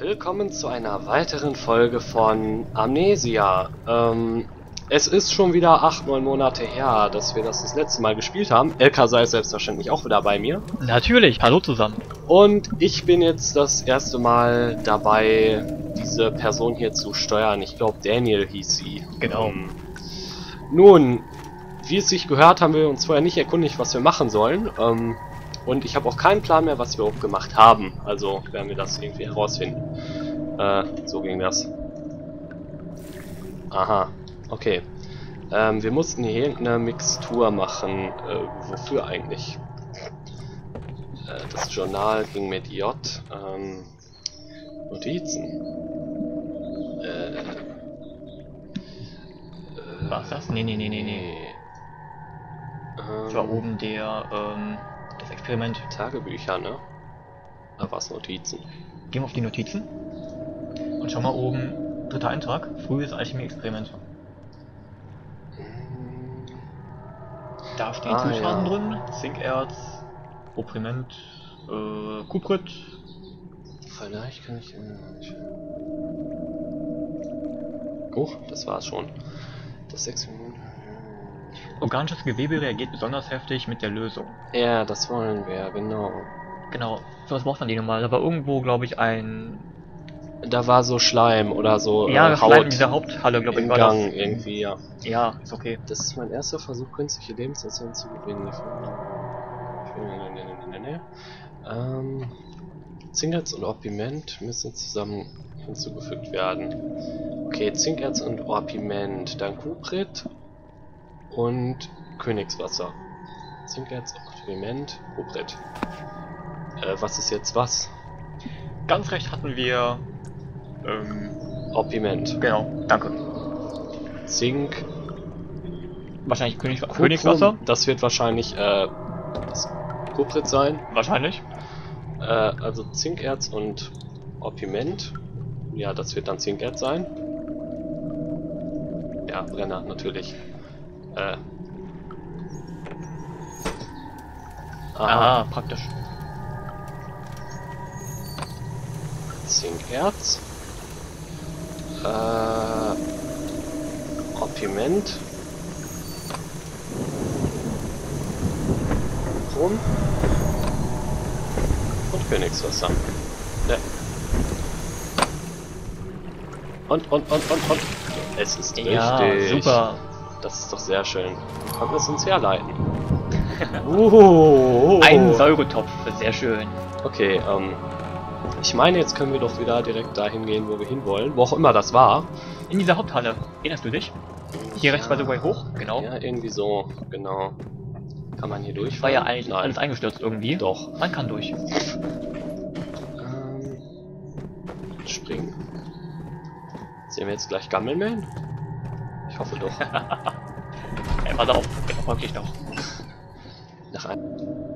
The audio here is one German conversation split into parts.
Willkommen zu einer weiteren Folge von Amnesia. Ähm, es ist schon wieder 8, 9 Monate her, dass wir das das letzte Mal gespielt haben. LK sei selbstverständlich auch wieder bei mir. Natürlich, hallo zusammen. Und ich bin jetzt das erste Mal dabei, diese Person hier zu steuern. Ich glaube, Daniel hieß sie. Genau. Ähm, nun, wie es sich gehört, haben wir uns vorher nicht erkundigt, was wir machen sollen. Ähm, und ich habe auch keinen Plan mehr, was wir überhaupt gemacht haben. Also werden wir das irgendwie herausfinden. Äh, so ging das. Aha, okay. Ähm, wir mussten hier irgendeine Mixtur machen. Äh, wofür eigentlich? Äh, das Journal ging mit J. Ähm, Notizen. Äh, War's das? Nee, nee, nee, nee, nee. Das war ähm, oben der, ähm, Experiment. Tagebücher, ne? Da war's Notizen. Gehen wir auf die Notizen. Und schau mal oben, dritter Eintrag, frühes Alchemie-Experiment. Da stehen Ah, Zutaten ja. drin, Zinkerz, Opriment, äh, Kuprit, Vielleicht kann ich. Oh, das war's schon. Das sechs Minuten. Organisches Gewebe reagiert besonders heftig mit der Lösung. Ja, das wollen wir, genau. Genau, für was braucht man die nochmal? Da war irgendwo, glaube ich, ein... Da war so Schleim oder so ja, äh, das war in Haut dieser Haupthalle, glaube ich, war Gang das. irgendwie, ja. Ja, ist okay. Das ist mein erster Versuch, künstliche Lebensessenzen zu gewinnen. Ich nee, nee. Ähm, Zinkerz und Orpiment müssen zusammen hinzugefügt werden. Okay, Zinkerz und Orpiment, dann Kuprit und Königswasser. Zinkerz, Orpiment, Kuprit. Äh, was ist jetzt was? Ganz recht hatten wir... Ähm, Orpiment. genau, danke. Zink, Wahrscheinlich König, Kuprum, Königswasser? Das wird wahrscheinlich äh, Kuprit sein. Wahrscheinlich. Äh, also Zinkerz und Orpiment. Ja, das wird dann Zinkerz sein. Ja, Brenner, natürlich. Äh. Aha, praktisch. Zinkerz. Äh. Orpiment. Rum. Und Königswasser. Ne. Und, und, und, und, und. Es ist Ja, richtig. super. Das ist doch sehr schön. Konnten es uns herleiten. oh, Ein Säuretopf, sehr schön. Okay, ähm. Ich meine, jetzt können wir doch wieder direkt dahin gehen, wo wir hinwollen. Wo auch immer das war. In dieser Haupthalle. Erinnerst du dich? Hier rechts bei The Way hoch? Genau. Ja, irgendwie so, genau. Kann man hier durch? War ja eigentlich Nein. alles eingestürzt irgendwie. Doch. Man kann durch. Ähm, springen. Sehen wir jetzt gleich Gammelman? Ich hoffe doch. Ey, pass auf, wirklich noch. Nach einem.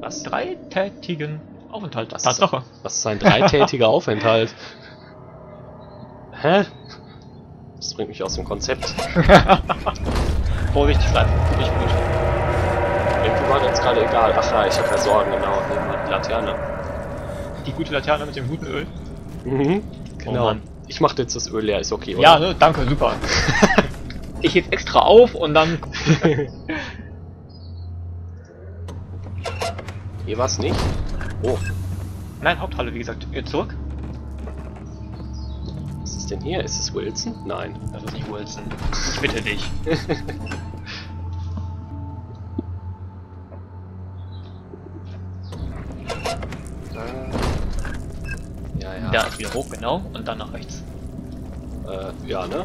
Was? Dreitätigen Aufenthalt. Was Tatsache. Was ist ein dreitätiger Aufenthalt? Hä? Das bringt mich aus dem Konzept. Vorsichtig bleiben. Nicht gut. Irgendwie war jetzt gerade egal. Ach ja, ich habe ja Sorgen, genau. Die Laterne. Die gute Laterne mit dem guten Öl. Mhm. Genau. Oh ich mach jetzt das Öl leer, ist okay, oder? Ja, ne? Danke, super. Ich heb extra auf und dann. Hier war's nicht. Oh, Nein, Haupthalle, wie gesagt. Jetzt zurück. was ist denn hier? Ist es Wilson? Nein. Das ist nicht Wilson. Ich bitte dich. Ja, ja. Da ist wieder hoch, genau. Und dann nach rechts. Äh, ja, ne?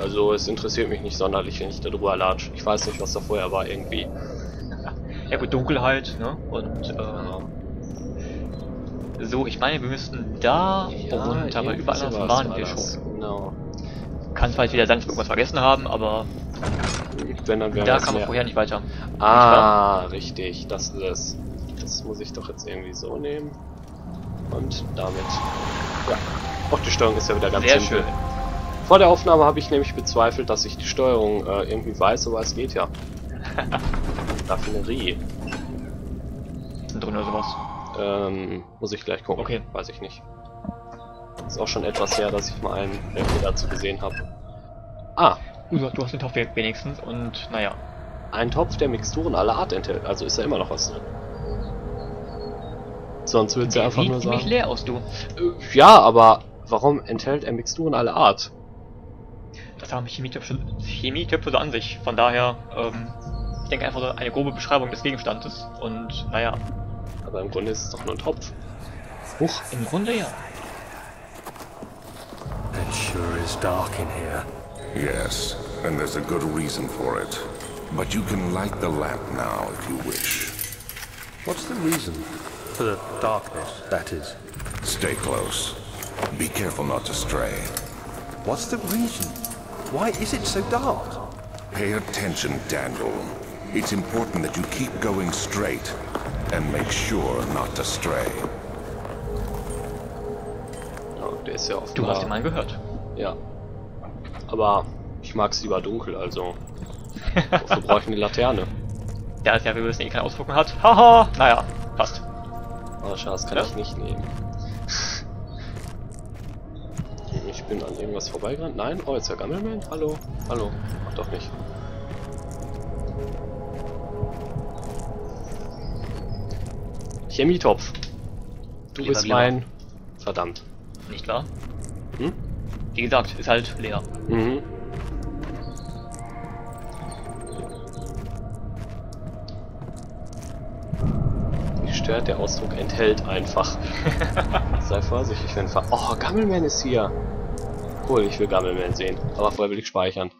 Also, es interessiert mich nicht sonderlich, wenn ich da drüber latsch. Ich weiß nicht, was da vorher war, irgendwie. Ja gut, Dunkelheit, ne? Und äh, Ja. so, ich meine, wir müssten da runter, aber überall anders waren war wir das. schon. Genau. Kann vielleicht wieder sein, dass wir irgendwas vergessen haben, aber Wenn, dann wäre da kann man mehr. vorher nicht weiter. Ah, richtig, das ist es. Das muss ich doch jetzt irgendwie so nehmen. Und damit. Ja. Auch die Steuerung ist ja wieder ganz Sehr simpel. schön. Vor der Aufnahme habe ich nämlich bezweifelt, dass ich die Steuerung äh, irgendwie weiß, aber es geht ja. Raffinerie. Ist drin oder sowas. Ähm, muss ich gleich gucken. Okay. Weiß ich nicht. Ist auch schon etwas her, dass ich mal einen Review dazu gesehen habe. Ah, Du, du hast den Topf wenigstens und naja. ein Topf, der Mixturen aller Art enthält. Also ist da immer noch was drin. Sonst würdest du Der einfach sieht nur ziemlich sagen. leer aus, du. Äh, Ja, aber warum enthält er Mixturen aller Art? Das haben Chemietöpfe, Chemietöpfe so an sich. Von daher, ähm, ich denke einfach so eine grobe Beschreibung des Gegenstandes. Und naja, Aber im Grunde ist es doch nur ein Topf. Huch. im Grunde ja. It sure is dark in here. Yes, and there's a good reason for it. But you can light the lamp now if you wish. What's the reason? For the darkness, that is. Stay close. Be careful not to stray. What's the reason? Why is it so dark? Pay attention, Daniel. It's important that you keep going straight and make sure not to stray. Ja, der ist ja oft Du hast ihn mal gehört. Ja. Aber ich mag es lieber dunkel, also. Wofür brauche ich eine Laterne? Der ist ja, wie wir wissen, eh keine Auswirkungen hat. Haha, naja, passt. Oh, schade, das kann Ja. ich nicht nehmen. Ich bin an irgendwas vorbeigerannt. Nein? Oh, jetzt der Gammelman? Hallo? Hallo? Ach doch nicht. Chemietopf. Du Lieber, bist lieber. mein... Verdammt. Nicht wahr? Hm? Wie gesagt, ist halt leer. Mhm. Mich stört der Ausdruck enthält einfach. Sei vorsichtig, wenn Ver Oh, Gammelman ist hier. Cool, ich will Gammelman sehen. Aber vorher will ich speichern.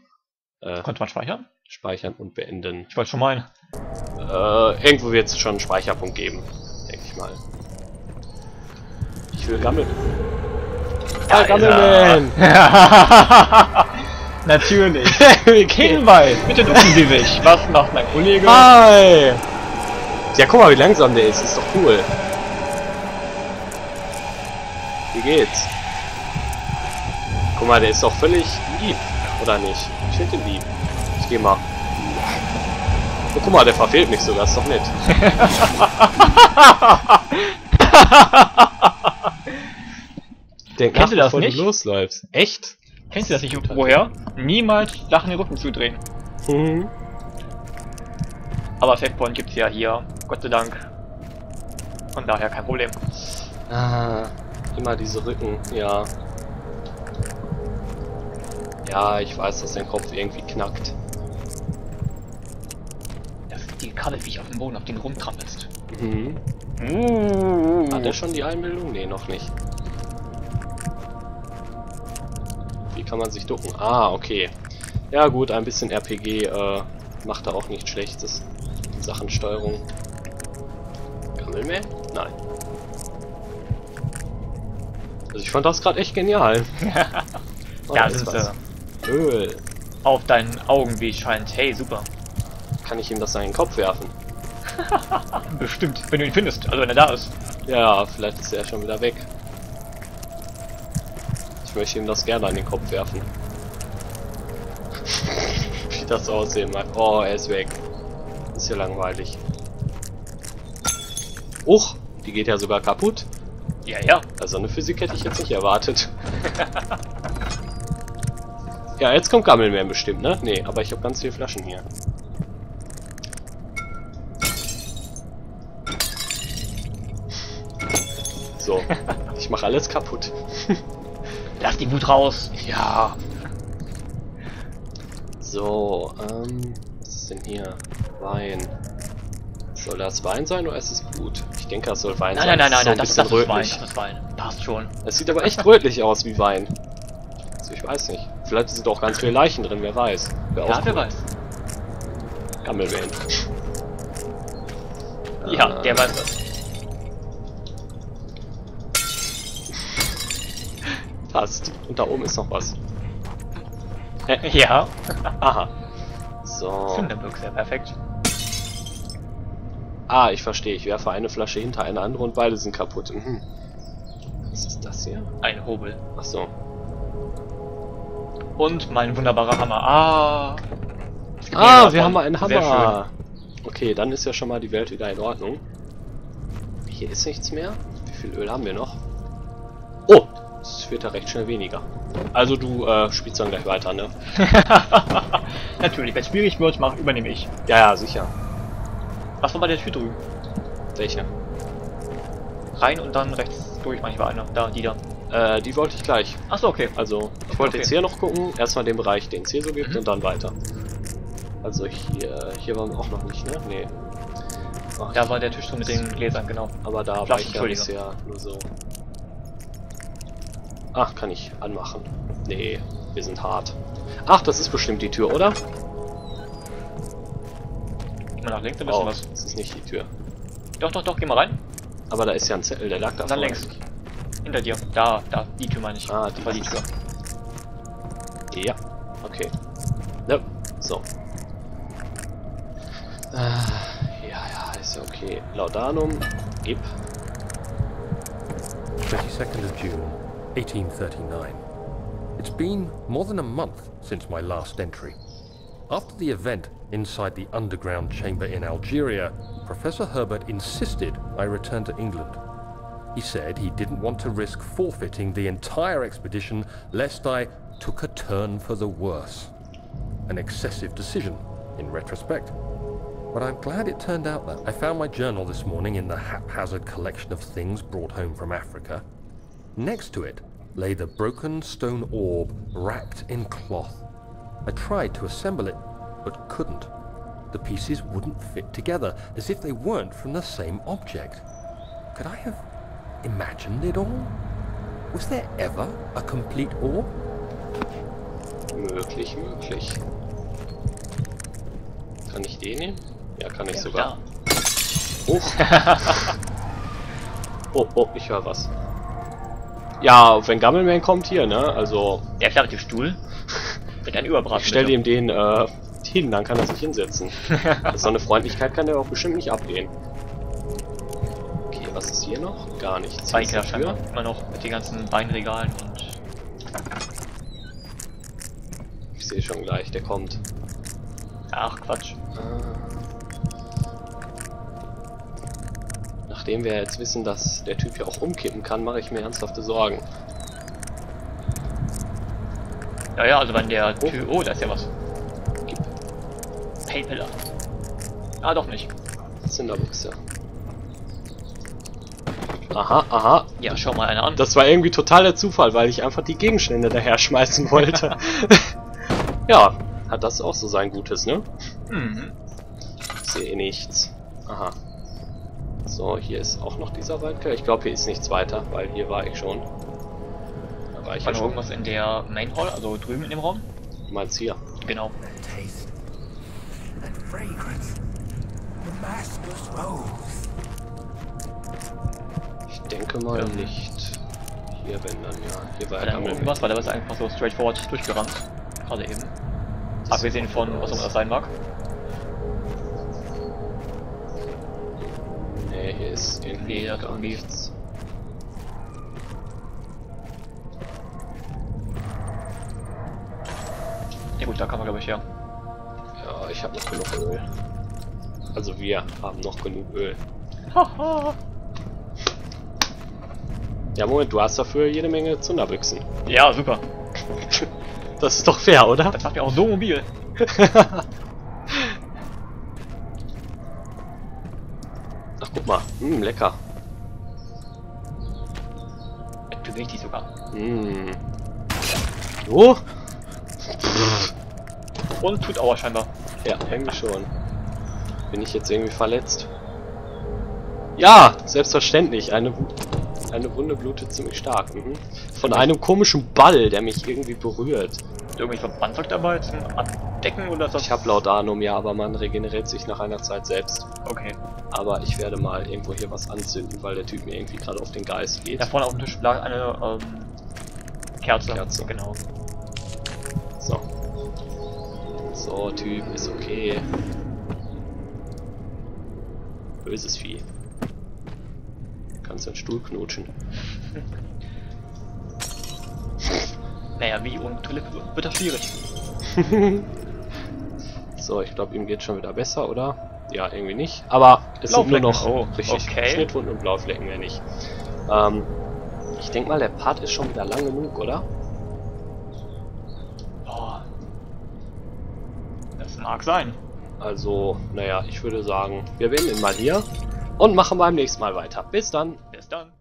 Äh, Konnte man speichern? speichern und beenden. Ich wollte schon meinen. Äh, irgendwo wird es schon einen Speicherpunkt geben. Denke ich mal. Ich will Gammel... Ah, Gammelman! Natürlich. Hinweis! Hinweis, bitte ducken Sie sich. Was macht mein Kollege? Hi! Ja, guck mal, wie langsam der ist. Ist doch cool. Wie geht's? Guck mal, der ist doch völlig lieb. Oder nicht? Ich finde den lieb. Ich geh mal. Oh, guck mal, der verfehlt mich sogar. Ist doch nett. Denk Kennst du das nicht? Du losläufst. Echt? Kennst du das nicht? Woher? Niemals Sachen den Rücken zudrehen. Mhm. Aber Savepoint gibt's ja hier, Gott sei Dank. Von daher kein Problem. Ah, immer diese Rücken, ja. Ja, ich weiß, dass dein Kopf irgendwie knackt. Das ist die Kralle, wie ich auf dem Boden auf den rumtrampelst. Mhm. Uh. Hat er schon die Einbildung? Nee, noch nicht. Wie kann man sich ducken? Ah, okay. Ja gut, ein bisschen RPG äh, macht da auch nichts Schlechtes. Sachen Steuerung. Gammelmäh? Nein. Also ich fand das gerade echt genial. Oh, Ja, da ist was. Öl. Auf deinen Augen, wie es scheint. Hey, super. Kann ich ihm das in den Kopf werfen? Bestimmt, wenn du ihn findest, also wenn er da ist. Ja, vielleicht ist er schon wieder weg. Ich möchte ihm das gerne an den Kopf werfen. Wie das aussehen mag. Oh, er ist weg. Ist ja langweilig. Uch, die geht ja sogar kaputt. Ja, ja. Also eine Physik hätte ich jetzt nicht erwartet. ja, jetzt kommt Gammelman bestimmt, ne? Nee, aber ich habe ganz viele Flaschen hier. So, ich mache alles kaputt. Lass die Wut raus. Ja. So, ähm, was ist denn hier? Wein. Soll das Wein sein oder ist es Blut? Ich denke, das soll Wein Nein, sein. nein, nein, nein, nein, das, das ist Wein. Das ist Wein. Passt schon. Es sieht aber echt rötlich aus wie Wein. Also ich weiß nicht. Vielleicht sind auch ganz viele Leichen drin, wer weiß. Wer Ja, auch wer weiß. Gammelman. Ja, der weiß das. Passt. Und da oben ist noch was. Ja. Aha. So. Zünderbüchse, perfekt. Ah, ich verstehe. Ich werfe eine Flasche hinter eine andere und beide sind kaputt. Mhm. Was ist das hier? Ein Hobel. Ach so. Und mein wunderbarer Hammer. Ah. Ah, wir haben einen Sehr Hammer. Okay, dann ist ja schon mal die Welt wieder in Ordnung. hier ist nichts mehr. Wie viel Öl haben wir noch? Oh, es wird ja recht schnell weniger. Also du äh, spielst dann gleich weiter, ne? Natürlich, wenn es schwierig wird, mach, übernehme ich. Ja, ja, sicher. Was war bei der Tür drüben? Welche? Rein und dann rechts durch manchmal einer. Da, die da. Äh, die wollte ich gleich. Achso, okay. Also, ich wollte Okay. jetzt hier noch gucken. Erstmal den Bereich, den es hier so gibt Mhm. und dann weiter. Also hier, hier waren wir auch noch nicht, ne? Nee. Ach, Da war der Tisch drin mit den Gläsern, genau. aber da war ich ja bisher nur so. Ach, kann ich anmachen. Nee, wir sind hart. Ach, das ist bestimmt die Tür, oder? Geh mal nach links, bisschen Oh, was. das ist nicht die Tür. Doch, doch, doch, geh mal rein. Aber da ist ja ein Zettel, der lag da dann links. Nicht. Hinter dir. Da, da, die Tür meine ich. Ah, die war die Tür. Ja, okay. Ne, so. Ah, ja, ja, ist ja okay. Laudanum, gib. 22nd of June, 1839. It's been more than a month since my last entry. After the event inside the underground chamber in Algeria, Professor Herbert insisted I return to England. He said he didn't want to risk forfeiting the entire expedition lest I took a turn for the worse. An excessive decision, in retrospect. But I'm glad it turned out that. I found my journal this morning in the haphazard collection of things brought home from Africa. Next to it lay the broken stone orb wrapped in cloth. I tried to assemble it, but couldn't. The pieces wouldn't fit together, as if they weren't from the same object. Could I have imagined it all? Was there ever a complete orb? Möglich, möglich. Kann ich den nehmen? Ja, kann ich sogar. Da. Hoch. oh, oh, ich höre was. Ja, wenn Gammelman kommt hier, ne? Also, Der klare Stuhl. Mit einem Überbraten. ich stelle ihm den äh, hin, dann kann er sich hinsetzen. so eine Freundlichkeit kann er auch bestimmt nicht ablehnen. Hier noch? Gar nichts. Eine scheinbar. Immer noch mit den ganzen Beinregalen und. Ich sehe schon gleich, der kommt. Ach, Quatsch. Nachdem wir jetzt wissen, dass der Typ ja auch umkippen kann, mache ich mir ernsthafte Sorgen. Ja, ja, also wenn der Tür. Oh, da ist ja was. Gib. Paypiller. Ah, doch nicht. Zinderbüchse. Aha, aha. Ja, schau mal einer an. Das war irgendwie total der Zufall, weil ich einfach die Gegenstände daher schmeißen wollte. ja, hat das auch so sein Gutes, ne? Mhm. Ich sehe nichts. Aha. So, hier ist auch noch dieser Waldkeller. Ich glaube, hier ist nichts weiter, weil hier war ich schon. Da war ich War ja noch schon. irgendwas in der Main Hall, also drüben in dem Raum? Du meinst hier? Genau. Ich denke mal Ähm. nicht. Hier, wenn dann, ja. Hier war ja irgendwas? Weil da ist einfach so straightforward durchgerannt. Gerade eben. Abgesehen von, was auch immer das sein mag. Nee, hier ist irgendwie Nee, gar irgendwie- nichts. Ja gut, da kann man glaube ich her. Ja, ich habe noch genug Öl. Also wir haben noch genug Öl. Haha. Ja, Moment, du hast dafür jede Menge Zunderbüchsen. ja, super. Das ist doch fair, oder? Das macht mir auch so mobil. Ach, guck mal. Hm, lecker. Zu wichtig sogar. Hm. Oh? Und tut Aua scheinbar. Ja, irgendwie schon. Bin ich jetzt irgendwie verletzt? Ja, selbstverständlich. Eine, eine Wunde blutet ziemlich stark. Mhm. Von einem komischen Ball, der mich irgendwie berührt. Irgendwie Verbandzeug dabei zum Abdecken oder das? Ich habe Laudanum, ja, aber man regeneriert sich nach einer Zeit selbst. Okay. Aber ich werde mal irgendwo hier was anzünden, weil der Typ mir irgendwie gerade auf den Geist geht. Da vorne auf dem Tisch lag eine ähm, Kerze. Kerze. Genau. So. So, Typ, ist okay. Böses Vieh. Kannst den Stuhl knutschen. Naja, wie und Toilette wird das schwierig. so, ich glaube, ihm geht schon wieder besser, oder? Ja, irgendwie nicht. Aber es sind nur noch oh, richtig okay. Schnittwunden und Blauflecken mehr nicht. Ähm, ich denke mal, der Part ist schon wieder lang genug, oder? Boah. Das mag sein. Also, naja, ich würde sagen, wir beenden ihn mal hier und machen beim nächsten Mal weiter. Bis dann! Bis dann.